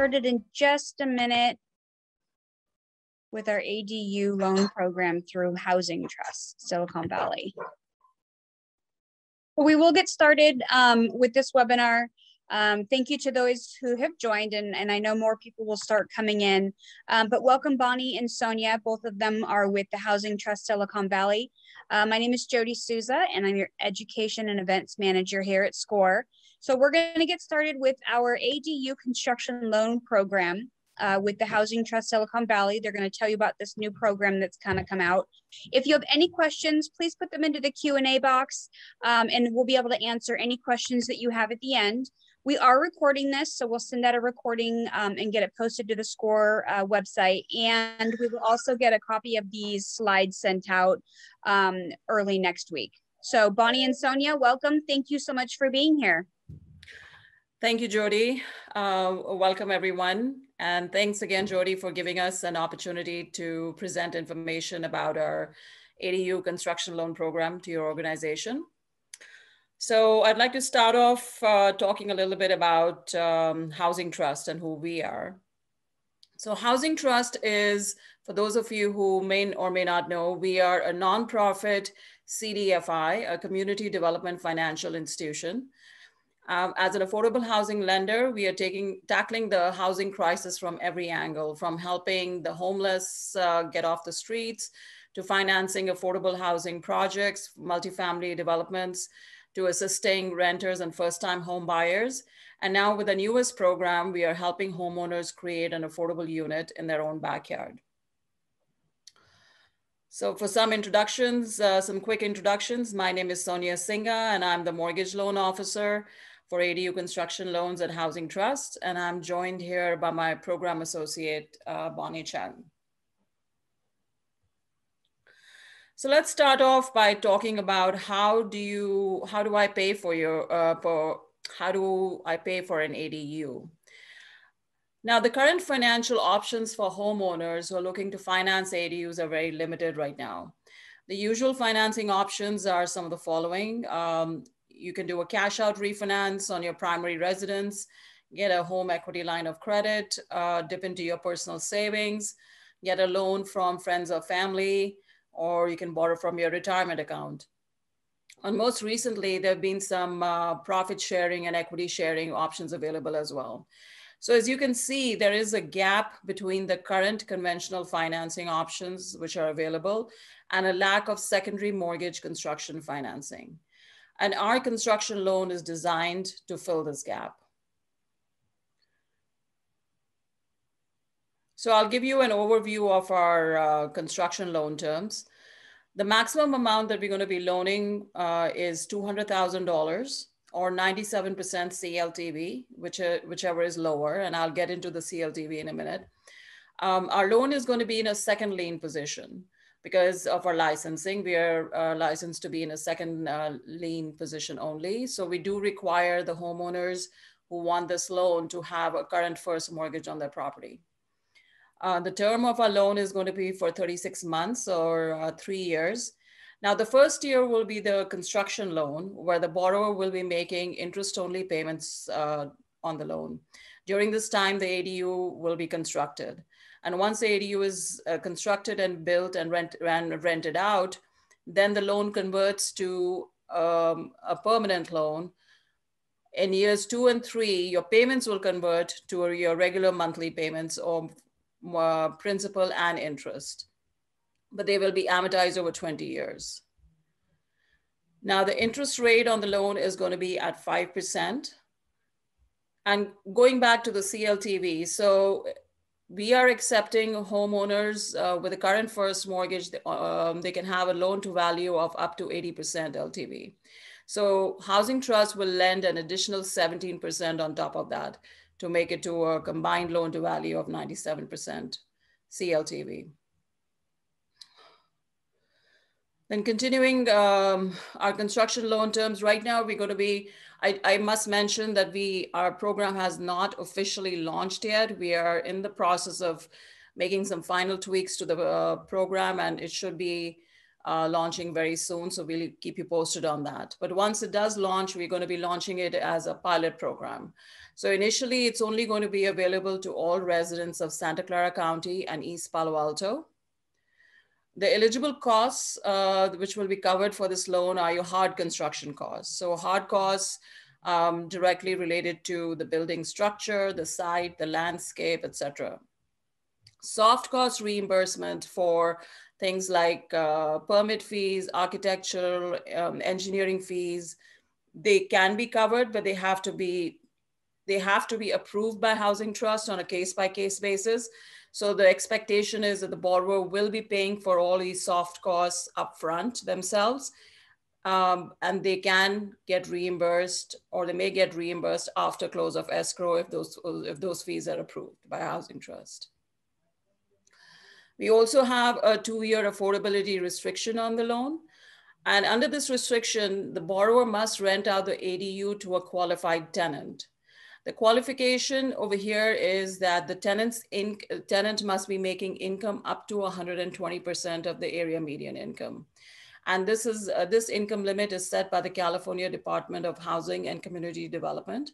started in just a minute with our ADU loan program through Housing Trust, Silicon Valley. We will get started um, with this webinar. Um, thank you to those who have joined, and, and I know more people will start coming in. Um, but welcome Bonnie and Sonya. Both of them are with the Housing Trust Silicon Valley. Uh, my name is Jody Souza, and I'm your Education and Events Manager here at SCORE. So we're going to get started with our ADU construction loan program uh, with the Housing Trust Silicon Valley. They're going to tell you about this new program that's kind of come out. If you have any questions, please put them into the Q&A box um, and we'll be able to answer any questions that you have at the end. We are recording this, so we'll send out a recording um, and get it posted to the SCORE uh, website. And we will also get a copy of these slides sent out um, early next week. So Bonnie and Sonya, welcome. Thank you so much for being here. Thank you, Jody. Uh, welcome, everyone. And thanks again, Jody, for giving us an opportunity to present information about our ADU construction loan program to your organization. So I'd like to start off uh, talking a little bit about um, Housing Trust and who we are. So Housing Trust is, for those of you who may or may not know, we are a nonprofit CDFI, a community development financial institution um, as an affordable housing lender, we are taking tackling the housing crisis from every angle, from helping the homeless uh, get off the streets, to financing affordable housing projects, multifamily developments, to assisting renters and first-time home buyers. And now with the newest program, we are helping homeowners create an affordable unit in their own backyard. So for some introductions, uh, some quick introductions, my name is Sonya Singha and I'm the mortgage loan officer for ADU construction loans at Housing Trust. And I'm joined here by my program associate, uh, Bonnie Cheung. So let's start off by talking about how do you, how do I pay for your, uh, for, how do I pay for an ADU? Now, the current financial options for homeowners who are looking to finance ADUs are very limited right now. The usual financing options are some of the following. Um, you can do a cash out refinance on your primary residence, get a home equity line of credit, uh, dip into your personal savings, get a loan from friends or family, or you can borrow from your retirement account. And most recently, there have been some uh, profit sharing and equity sharing options available as well. So as you can see, there is a gap between the current conventional financing options which are available and a lack of secondary mortgage construction financing. And our construction loan is designed to fill this gap. So I'll give you an overview of our uh, construction loan terms. The maximum amount that we're going to be loaning uh, is $200,000 or 97% CLTV, which, uh, whichever is lower, and I'll get into the CLTV in a minute. Um, our loan is going to be in a second lien position because of our licensing, we are uh, licensed to be in a second uh, lien position only. So we do require the homeowners who want this loan to have a current first mortgage on their property. Uh, the term of our loan is going to be for 36 months or uh, three years. Now, the first year will be the construction loan where the borrower will be making interest only payments uh, on the loan. During this time, the ADU will be constructed. And once the ADU is uh, constructed and built and rent, and rented out, then the loan converts to um, a permanent loan. In years two and three, your payments will convert to your regular monthly payments or uh, principal and interest, but they will be amortized over 20 years. Now the interest rate on the loan is going to be at 5%. And going back to the CLTV, so we are accepting homeowners uh, with a current first mortgage, um, they can have a loan to value of up to 80% LTV. So Housing Trust will lend an additional 17% on top of that to make it to a combined loan to value of 97% CLTV. Then continuing um, our construction loan terms, right now we're going to be I, I must mention that we our program has not officially launched yet. We are in the process of making some final tweaks to the uh, program and it should be uh, launching very soon. So we'll keep you posted on that. But once it does launch, we're going to be launching it as a pilot program. So initially, it's only going to be available to all residents of Santa Clara County and East Palo Alto. The eligible costs, uh, which will be covered for this loan, are your hard construction costs. So hard costs um, directly related to the building structure, the site, the landscape, etc. Soft cost reimbursement for things like uh, permit fees, architectural, um, engineering fees, they can be covered, but they have to be they have to be approved by Housing Trust on a case by case basis. So the expectation is that the borrower will be paying for all these soft costs upfront themselves. Um, and they can get reimbursed or they may get reimbursed after close of escrow if those, if those fees are approved by Housing Trust. We also have a two-year affordability restriction on the loan. And under this restriction, the borrower must rent out the ADU to a qualified tenant. The qualification over here is that the tenant's in, tenant must be making income up to 120% of the area median income. And this is uh, this income limit is set by the California Department of Housing and Community Development.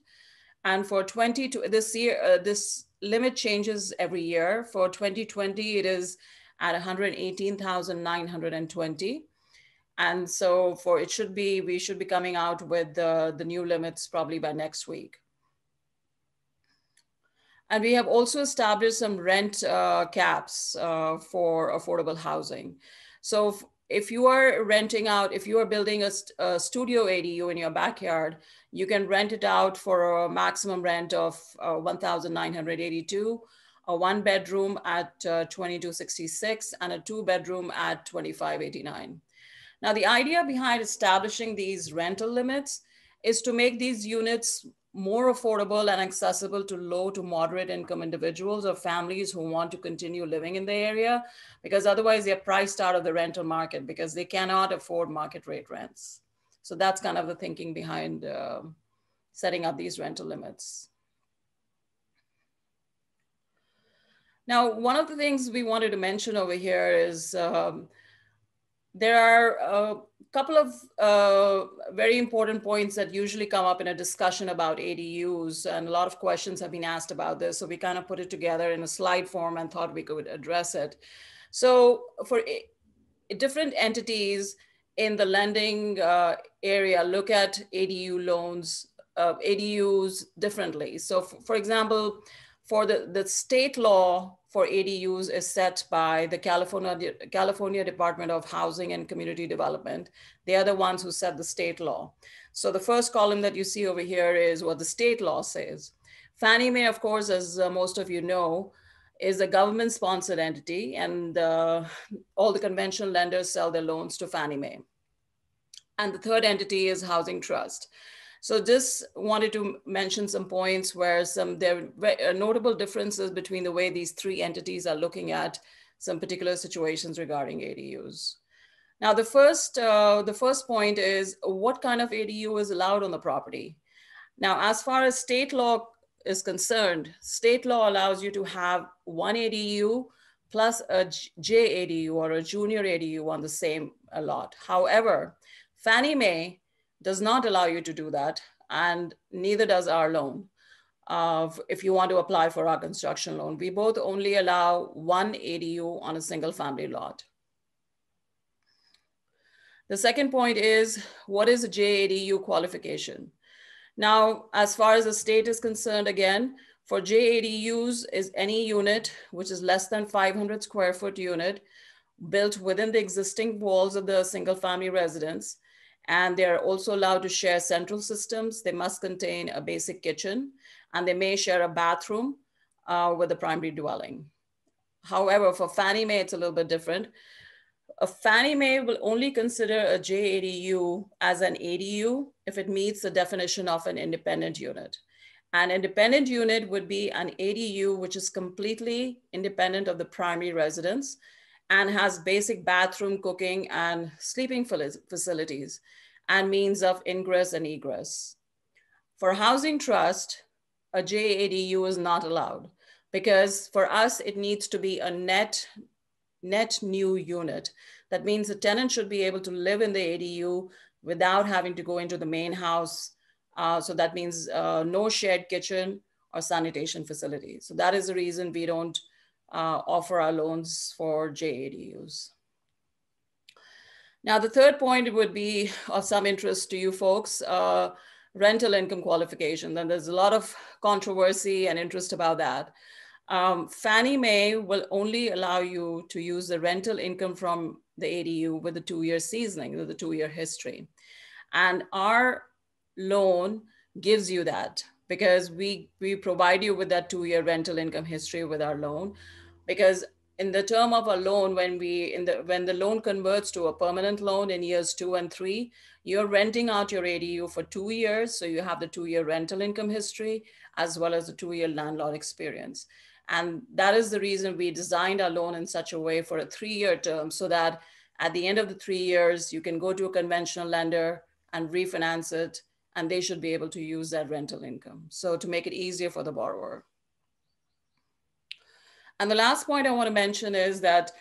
And for 20 to this year, uh, this limit changes every year. For 2020, it is at 118,920. And so for it should be, we should be coming out with the, the new limits probably by next week. And we have also established some rent uh, caps uh, for affordable housing. So if you are renting out, if you are building a, a, studio ADU in your backyard, you can rent it out for a maximum rent of uh, 1,982, a one bedroom at uh, 2266 and a two bedroom at 2589. Now the idea behind establishing these rental limits is to make these units more affordable and accessible to low to moderate income individuals or families who want to continue living in the area because otherwise they're priced out of the rental market because they cannot afford market rate rents. So that's kind of the thinking behind uh, setting up these rental limits. Now, one of the things we wanted to mention over here is um, there are a couple of uh, very important points that usually come up in a discussion about ADUs, and a lot of questions have been asked about this. So we kind of put it together in a slide form and thought we could address it. So for different entities in the lending uh, area, look at ADU loans, uh, ADUs differently. So for example, for the, the state law for ADUs is set by the California, California Department of Housing and Community Development. They are the ones who set the state law. So the first column that you see over here is what the state law says. Fannie Mae, of course, as uh, most of you know, is a government sponsored entity and uh, all the conventional lenders sell their loans to Fannie Mae. And the third entity is Housing Trust. So just wanted to mention some points where some there are notable differences between the way these three entities are looking at some particular situations regarding ADUs. Now, the first, uh, the first point is what kind of ADU is allowed on the property? Now, as far as state law is concerned, state law allows you to have one ADU plus a JADU or a junior ADU on the same lot. However, Fannie Mae does not allow you to do that, and neither does our loan. Uh, if you want to apply for our construction loan, we both only allow one ADU on a single family lot. The second point is, what is a JADU qualification? Now, as far as the state is concerned, again, for JADUs is any unit which is less than 500 square foot unit built within the existing walls of the single family residence and they're also allowed to share central systems. They must contain a basic kitchen and they may share a bathroom uh, with the primary dwelling. However, for Fannie Mae, it's a little bit different. A Fannie Mae will only consider a JADU as an ADU if it meets the definition of an independent unit. An independent unit would be an ADU which is completely independent of the primary residence and has basic bathroom, cooking, and sleeping facilities and means of ingress and egress. For housing trust, a JADU is not allowed because for us, it needs to be a net net new unit. That means the tenant should be able to live in the ADU without having to go into the main house. Uh, so that means uh, no shared kitchen or sanitation facility. So that is the reason we don't uh, offer our loans for JADUs. Now, the third point would be of some interest to you folks, uh, rental income qualification. And there's a lot of controversy and interest about that. Um, Fannie Mae will only allow you to use the rental income from the ADU with the two-year seasoning, with the two-year history. And our loan gives you that because we, we provide you with that two-year rental income history with our loan. Because in the term of a loan when we in the when the loan converts to a permanent loan in years two and three you're renting out your adu for two years so you have the two year rental income history as well as the two year landlord experience. And that is the reason we designed our loan in such a way for a three year term so that at the end of the three years you can go to a conventional lender and refinance it and they should be able to use that rental income so to make it easier for the borrower and the last point I want to mention is that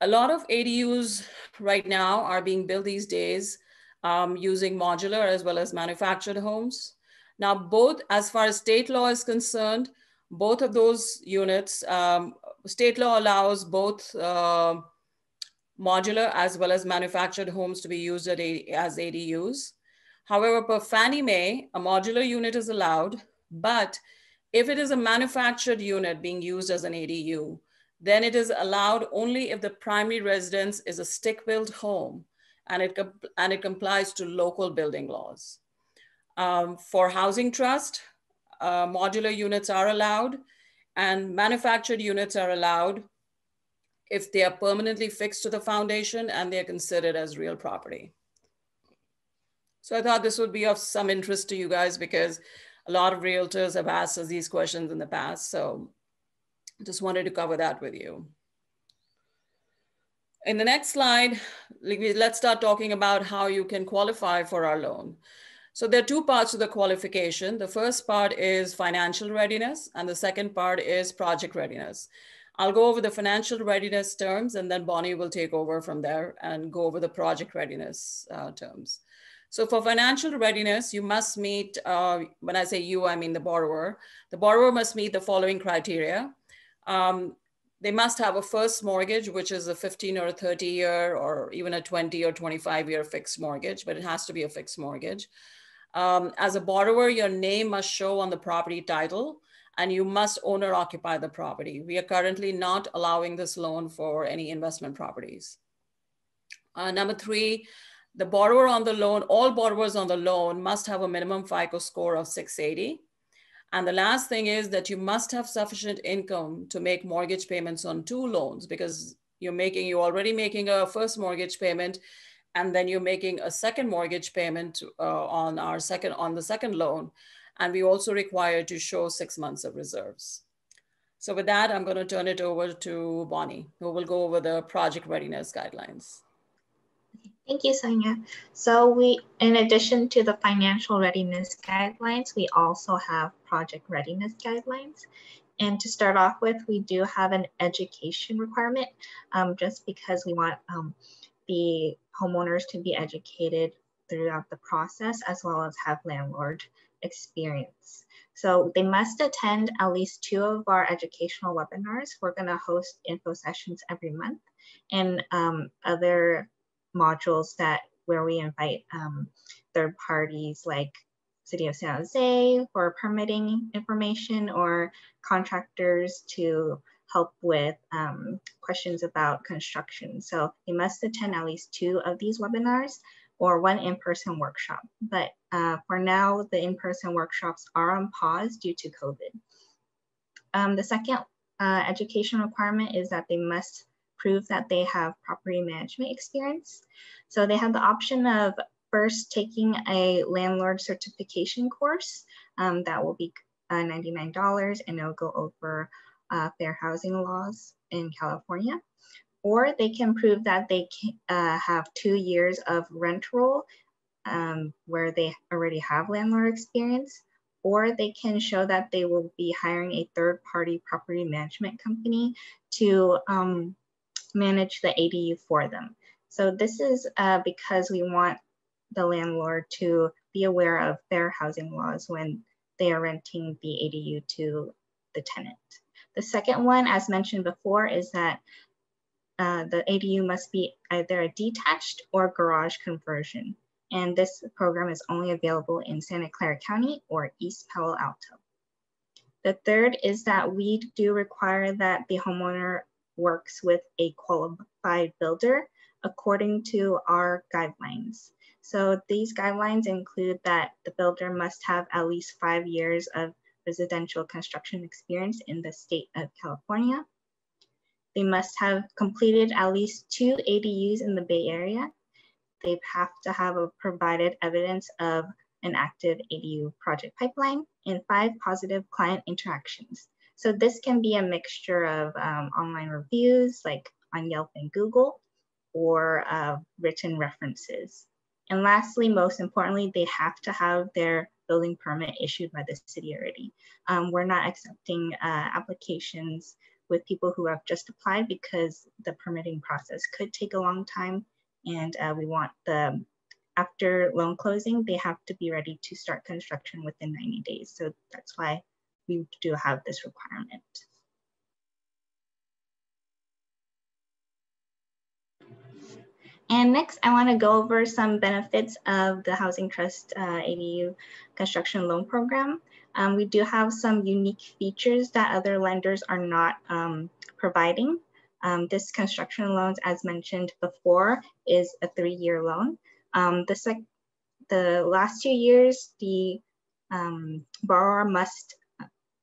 a lot of ADUs right now are being built these days um, using modular as well as manufactured homes. Now, both as far as state law is concerned, both of those units, um, state law allows both uh, modular as well as manufactured homes to be used as ADUs. However, per Fannie Mae, a modular unit is allowed, but if it is a manufactured unit being used as an ADU, then it is allowed only if the primary residence is a stick-built home and it, and it complies to local building laws. Um, for housing trust, uh, modular units are allowed and manufactured units are allowed if they are permanently fixed to the foundation and they're considered as real property. So I thought this would be of some interest to you guys because a lot of realtors have asked us these questions in the past. So just wanted to cover that with you. In the next slide, let's start talking about how you can qualify for our loan. So there are two parts to the qualification. The first part is financial readiness, and the second part is project readiness. I'll go over the financial readiness terms, and then Bonnie will take over from there and go over the project readiness uh, terms. So for financial readiness, you must meet, uh, when I say you, I mean the borrower. The borrower must meet the following criteria. Um, they must have a first mortgage, which is a 15 or a 30 year or even a 20 or 25 year fixed mortgage, but it has to be a fixed mortgage. Um, as a borrower, your name must show on the property title and you must own or occupy the property. We are currently not allowing this loan for any investment properties. Uh, number three, the borrower on the loan, all borrowers on the loan must have a minimum FICO score of 680. And the last thing is that you must have sufficient income to make mortgage payments on two loans because you're making, you're already making a first mortgage payment and then you're making a second mortgage payment uh, on our second, on the second loan. And we also require to show six months of reserves. So with that, I'm gonna turn it over to Bonnie, who will go over the project readiness guidelines. Thank you, Sonya. So we, in addition to the financial readiness guidelines, we also have project readiness guidelines. And to start off with, we do have an education requirement um, just because we want um, the homeowners to be educated throughout the process as well as have landlord experience. So they must attend at least two of our educational webinars. We're gonna host info sessions every month and um, other modules that where we invite um, third parties like City of San Jose for permitting information or contractors to help with um, questions about construction. So you must attend at least two of these webinars or one in-person workshop. But uh, for now, the in-person workshops are on pause due to COVID. Um, the second uh, education requirement is that they must prove that they have property management experience. So they have the option of first taking a landlord certification course um, that will be uh, $99 and it'll go over uh, fair housing laws in California. Or they can prove that they can, uh, have two years of rent roll um, where they already have landlord experience or they can show that they will be hiring a third party property management company to um, manage the ADU for them. So this is uh, because we want the landlord to be aware of fair housing laws when they are renting the ADU to the tenant. The second one, as mentioned before, is that uh, the ADU must be either a detached or garage conversion. And this program is only available in Santa Clara County or East Palo Alto. The third is that we do require that the homeowner works with a qualified builder according to our guidelines. So these guidelines include that the builder must have at least five years of residential construction experience in the state of California. They must have completed at least two ADUs in the Bay Area. They have to have provided evidence of an active ADU project pipeline and five positive client interactions. So this can be a mixture of um, online reviews like on Yelp and Google or uh, written references. And lastly, most importantly, they have to have their building permit issued by the city already. Um, we're not accepting uh, applications with people who have just applied because the permitting process could take a long time and uh, we want the after loan closing, they have to be ready to start construction within 90 days. So that's why we do have this requirement. And next, I wanna go over some benefits of the Housing Trust uh, ADU construction loan program. Um, we do have some unique features that other lenders are not um, providing. Um, this construction loans, as mentioned before, is a three-year loan. Um, the, the last two years, the um, borrower must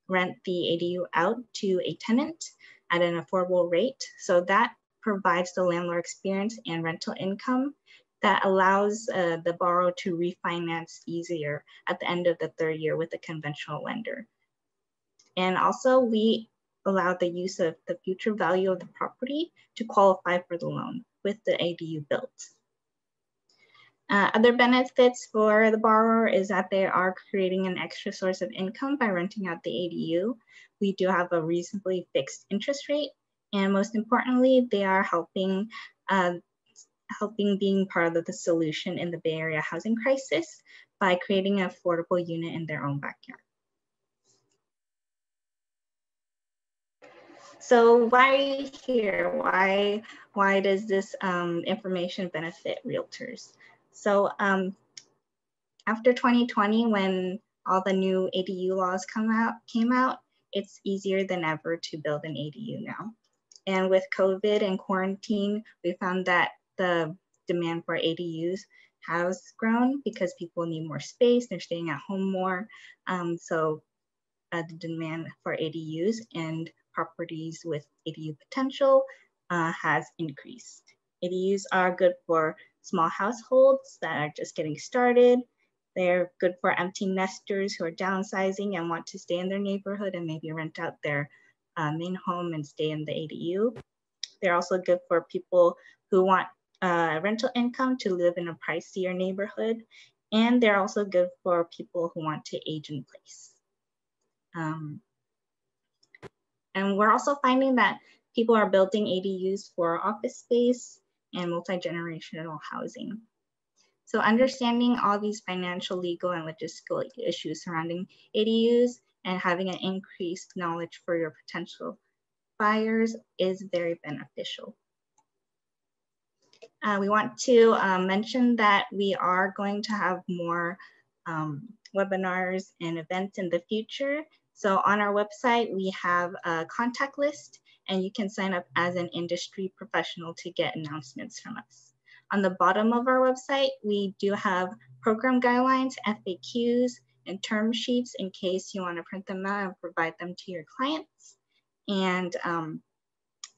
rent the ADU out to a tenant at an affordable rate. So that provides the landlord experience and rental income that allows uh, the borrower to refinance easier at the end of the third year with a conventional lender. And also we allow the use of the future value of the property to qualify for the loan with the ADU built. Uh, other benefits for the borrower is that they are creating an extra source of income by renting out the ADU. We do have a reasonably fixed interest rate. And most importantly, they are helping uh, helping being part of the solution in the Bay Area housing crisis by creating an affordable unit in their own backyard. So why are you here? Why, why does this um, information benefit realtors? So um, after 2020, when all the new ADU laws come out, came out, it's easier than ever to build an ADU now. And with COVID and quarantine, we found that the demand for ADUs has grown because people need more space, they're staying at home more. Um, so uh, the demand for ADUs and properties with ADU potential uh, has increased. ADUs are good for small households that are just getting started. They're good for empty nesters who are downsizing and want to stay in their neighborhood and maybe rent out their uh, main home and stay in the ADU. They're also good for people who want uh, rental income to live in a pricier neighborhood. And they're also good for people who want to age in place. Um, and we're also finding that people are building ADUs for office space and multi-generational housing. So understanding all these financial, legal, and logistical issues surrounding ADUs and having an increased knowledge for your potential buyers is very beneficial. Uh, we want to um, mention that we are going to have more um, webinars and events in the future. So on our website, we have a contact list and you can sign up as an industry professional to get announcements from us. On the bottom of our website, we do have program guidelines, FAQs, and term sheets in case you want to print them out and provide them to your clients. And um,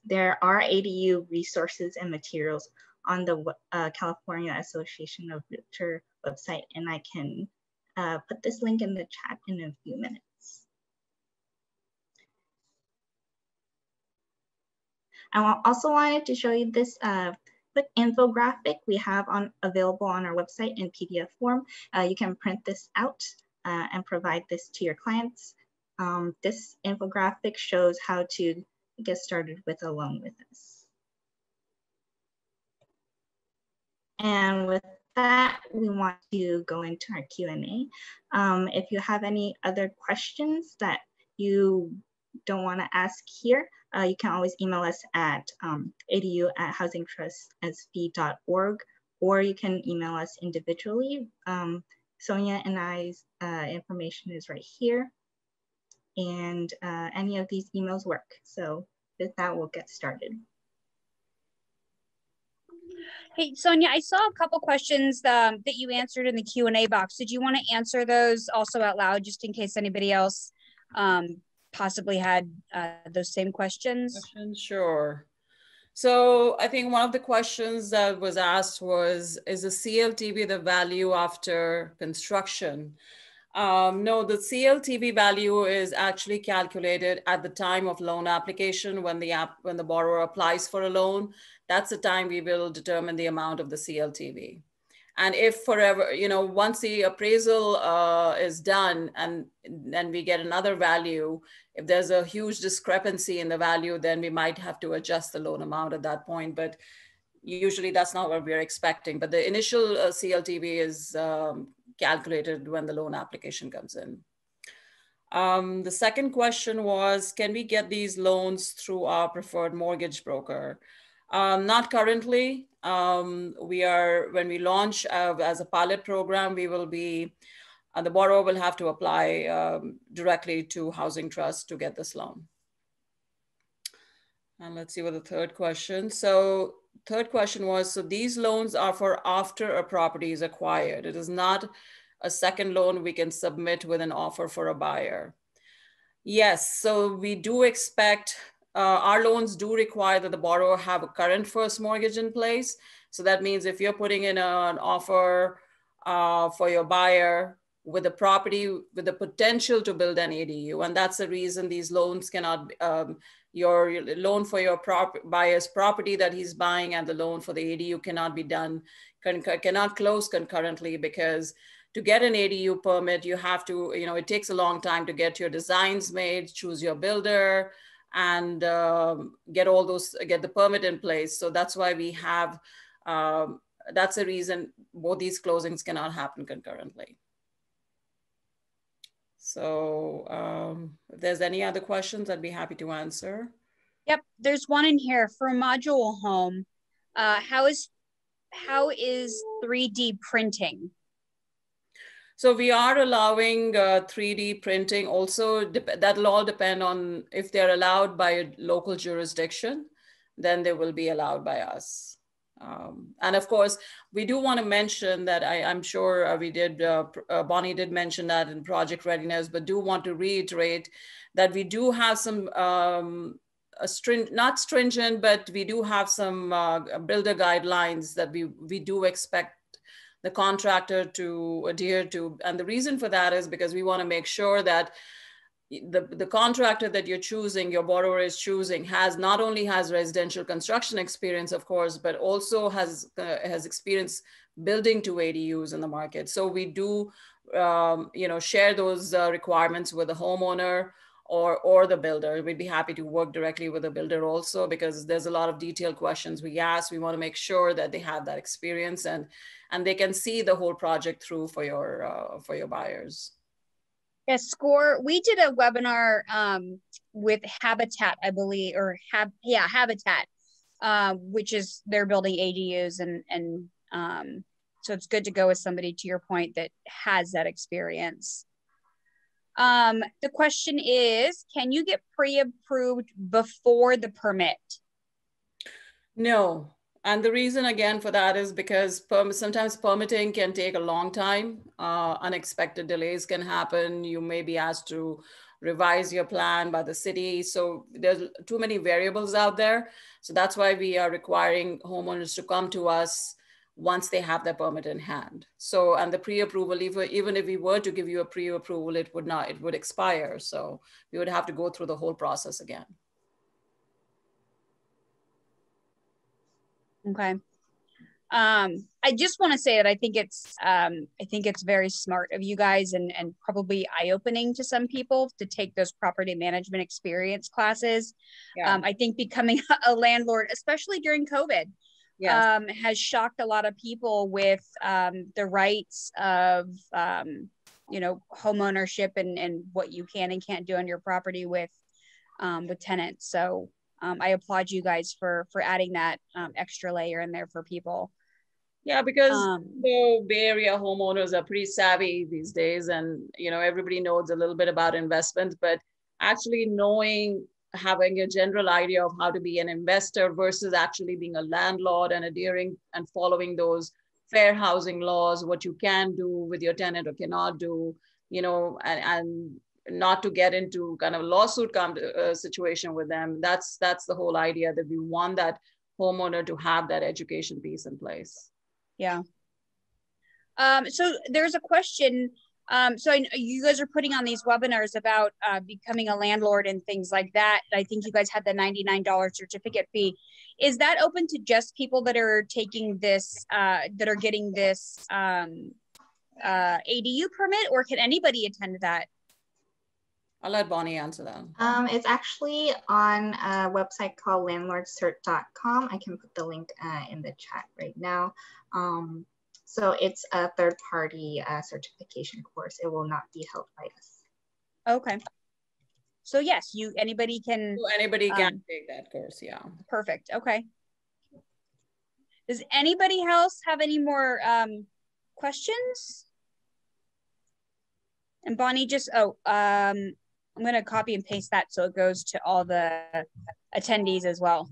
there are ADU resources and materials on the uh, California Association of Realtor website, and I can uh, put this link in the chat in a few minutes. I also wanted to show you this uh, quick infographic we have on available on our website in PDF form. Uh, you can print this out uh, and provide this to your clients. Um, this infographic shows how to get started with a loan with us. And with that, we want to go into our Q&A. Um, if you have any other questions that you don't want to ask here, uh, you can always email us at um, adu at housingtrustsv.org or you can email us individually. Um, Sonya and I's uh, information is right here. And uh, any of these emails work. So with that, we'll get started. Hey, Sonya, I saw a couple questions um, that you answered in the Q&A box. Did you want to answer those also out loud, just in case anybody else um, possibly had uh, those same questions? Sure. So I think one of the questions that was asked was, is the CLTV the value after construction? Um, no, the CLTV value is actually calculated at the time of loan application when the app when the borrower applies for a loan. That's the time we will determine the amount of the CLTV. And if forever, you know, once the appraisal uh, is done and then we get another value, if there's a huge discrepancy in the value, then we might have to adjust the loan amount at that point. But usually that's not what we're expecting. But the initial uh, CLTV is um, calculated when the loan application comes in. Um, the second question was, can we get these loans through our preferred mortgage broker? Um, not currently. Um, we are, when we launch uh, as a pilot program, we will be, uh, the borrower will have to apply um, directly to Housing Trust to get this loan. And let's see what the third question. So third question was, so these loans are for after a property is acquired. It is not a second loan we can submit with an offer for a buyer. Yes, so we do expect, uh, our loans do require that the borrower have a current first mortgage in place. So that means if you're putting in a, an offer uh, for your buyer with a property with the potential to build an ADU, and that's the reason these loans cannot um, your loan for your prop buyer's property that he's buying and the loan for the ADU cannot be done, cannot close concurrently because to get an ADU permit, you have to, you know, it takes a long time to get your designs made, choose your builder, and um, get all those, get the permit in place. So that's why we have, um, that's the reason both these closings cannot happen concurrently. So um, if there's any other questions, I'd be happy to answer. Yep, there's one in here for a module home. Uh, how is how is 3D printing? So we are allowing uh, 3D printing. Also, that'll all depend on if they're allowed by a local jurisdiction, then they will be allowed by us. Um, and of course, we do want to mention that I, am sure uh, we did, uh, uh, Bonnie did mention that in project readiness, but do want to reiterate that we do have some, um, string, not stringent, but we do have some uh, builder guidelines that we, we do expect the contractor to adhere to. And the reason for that is because we want to make sure that the, the contractor that you're choosing, your borrower is choosing, has not only has residential construction experience, of course, but also has uh, has experience building to ADUs in the market. So we do, um, you know, share those uh, requirements with the homeowner or or the builder. We'd be happy to work directly with the builder also because there's a lot of detailed questions we ask. We want to make sure that they have that experience and and they can see the whole project through for your uh, for your buyers. Yes, score. We did a webinar um, with Habitat, I believe, or Hab, yeah, Habitat, uh, which is they're building ADUs, and and um, so it's good to go with somebody to your point that has that experience. Um, the question is, can you get pre-approved before the permit? No, and the reason again for that is because perm sometimes permitting can take a long time. Uh, unexpected delays can happen. You may be asked to revise your plan by the city. So there's too many variables out there. So that's why we are requiring homeowners to come to us once they have their permit in hand. So, and the pre-approval, even if we were to give you a pre-approval, it would not, it would expire. So we would have to go through the whole process again. Okay. Um, I just want to say that I think it's um, I think it's very smart of you guys and and probably eye opening to some people to take those property management experience classes. Yeah. Um, I think becoming a landlord, especially during COVID, Yes. um, has shocked a lot of people with um, the rights of um, you know home ownership and and what you can and can't do on your property with um, with tenants. So um, I applaud you guys for for adding that um, extra layer in there for people. Yeah, because the Bay Area homeowners are pretty savvy these days, and you know everybody knows a little bit about investment, but actually knowing having a general idea of how to be an investor versus actually being a landlord and adhering and following those fair housing laws, what you can do with your tenant or cannot do, you know, and, and not to get into kind of lawsuit uh, situation with them. That's that's the whole idea that we want that homeowner to have that education piece in place. Yeah. Um, so there's a question. Um, so I, you guys are putting on these webinars about uh, becoming a landlord and things like that. I think you guys had the $99 certificate fee. Is that open to just people that are taking this, uh, that are getting this um, uh, ADU permit, or can anybody attend that? I'll let Bonnie answer that. Um, it's actually on a website called landlordcert.com. I can put the link uh, in the chat right now. Um, so it's a third party uh, certification course. It will not be held by us. Okay. So yes, you anybody can. So anybody can Um, take that course, yeah. Perfect. Okay. Does anybody else have any more um, questions? And Bonnie, just oh, um, I'm gonna copy and paste that so it goes to all the attendees as well.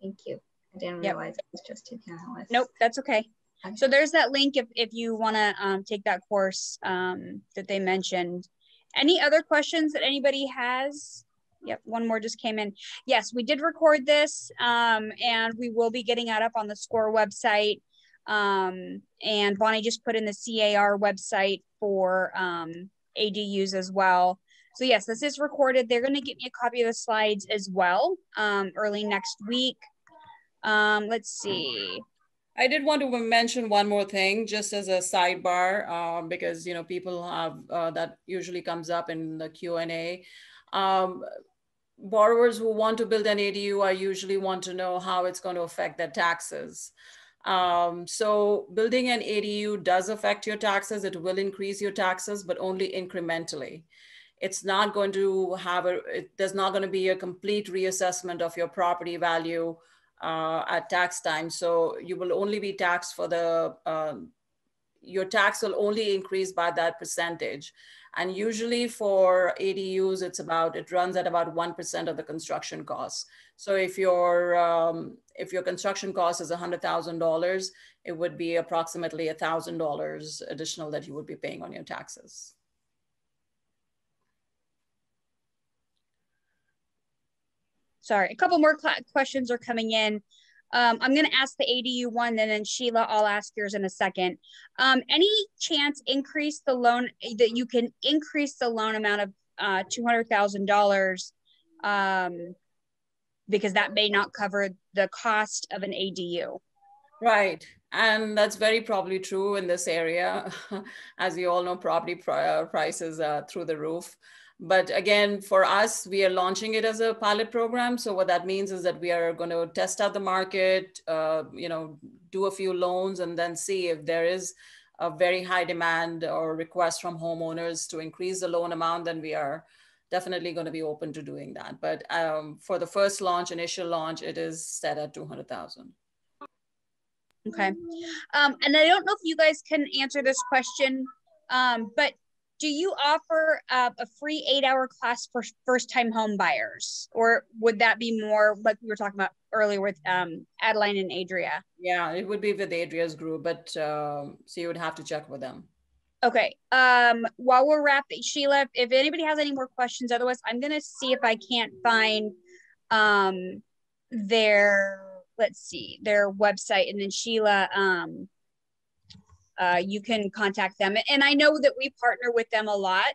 Thank you. I didn't Yep. realize it was just two panelists. Nope, that's okay. So there's that link if if you want to um, take that course um, that they mentioned. Any other questions that anybody has? Yep, one more just came in. Yes, we did record this, um, and we will be getting that up on the SCORE website. Um, and Bonnie just put in the CAR website for um, ADUs as well. So yes, this is recorded. They're going to get me a copy of the slides as well um, early next week. Let's see. I did want to mention one more thing, just as a sidebar, uh, because you know people have uh, that usually comes up in the Q and A. Um, borrowers who want to build an ADU I usually want to know how it's going to affect their taxes. Um, so building an ADU does affect your taxes. It will increase your taxes, but only incrementally. It's not going to have a. It, there's not going to be a complete reassessment of your property value uh, at tax time. So you will only be taxed for the, um, your tax will only increase by that percentage. And usually for ADUs, it's about, it runs at about 1% of the construction costs. So if your, um, if your construction cost is $100,000, it would be approximately $1,000 additional that you would be paying on your taxes. Sorry, a couple more questions are coming in. Um, I'm going to ask the ADU one, and then Sheila, I'll ask yours in a second. Um, any chance increase the loan that you can increase the loan amount of uh, two hundred thousand dollars, um, because that may not cover the cost of an ADU. Right. And that's very probably true in this area. As you all know, property prices are through the roof. But again, for us, we are launching it as a pilot program. So what that means is that we are going to test out the market, uh, you know, do a few loans and then see if there is a very high demand or request from homeowners to increase the loan amount, then we are definitely going to be open to doing that. But um, for the first launch, initial launch, it is set at 200,000. Okay. Um, and I don't know if you guys can answer this question, um, but do you offer uh, a free eight hour class for first time home buyers? Or would that be more like we were talking about earlier with um, Adeline and Adria? Yeah, it would be with Adria's group, but um, so you would have to check with them. Okay. Um, while we're wrapping, Sheila, if anybody has any more questions, otherwise, I'm going to see if I can't find um, their let's see their website and then sheila um uh you can contact them. And i know that we partner with them a lot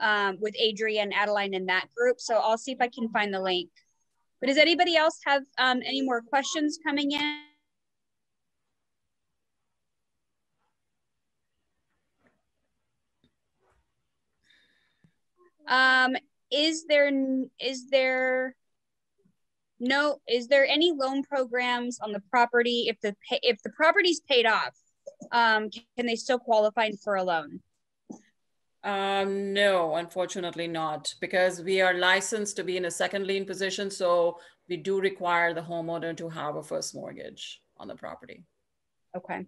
um with adria and adeline in that group. So i'll see if i can find the link. But does anybody else have um any more questions coming in? Um is there is there no, is there any loan programs on the property if the if the property's paid off? Um, can they still qualify for a loan? Um, no, unfortunately not, because we are licensed to be in a second lien position. So we do require the homeowner to have a first mortgage on the property. Okay.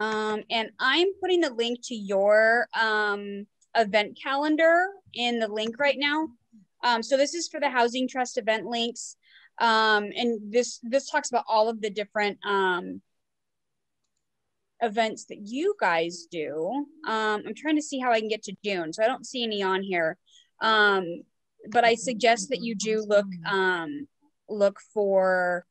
Um, and I'm putting the link to your um, event calendar in the link right now. Um, so this is for the Housing Trust event links. Um, and this this talks about all of the different um, events that you guys do. Um, I'm trying to see how I can get to June. So I don't see any on here. Um, but I suggest that you do look um, look for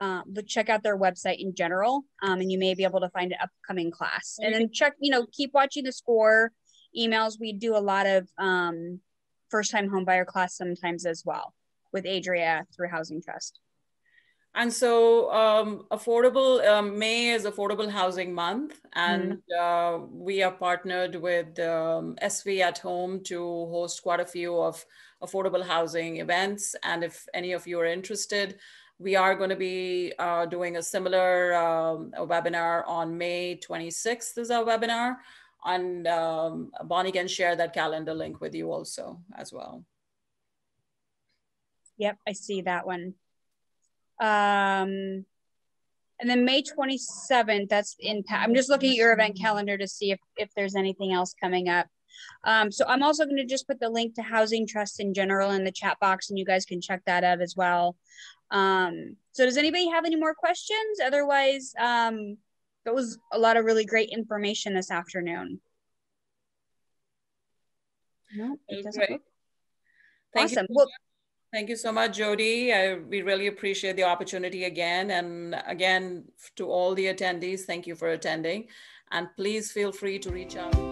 uh, check out their website in general, um, and you may be able to find an upcoming class. And then check, you know, keep watching the score emails. We do a lot of um, first time homebuyer class sometimes as well with Adria through Housing Trust. And so, um, affordable um, May is Affordable Housing Month, and mm-hmm. uh, we are partnered with um, SV at Home to host quite a few of affordable housing events. And if any of you are interested, we are going to be uh, doing a similar um, a webinar on May 26th is our webinar. And um, Bonnie can share that calendar link with you also as well. Yep, I see that one. Um, and then May 27th, that's in, I'm just looking at your event calendar to see if, if there's anything else coming up. Um, so I'm also going to just put the link to Housing Trust in general in the chat box, and you guys can check that out as well. Um, so does anybody have any more questions? Otherwise, um, that was a lot of really great information this afternoon. No, it doesn't. Great. Thank awesome. You. Well, Thank you so much, Jody. I, we really appreciate the opportunity again. And again, to all the attendees, thank you for attending. And please feel free to reach out.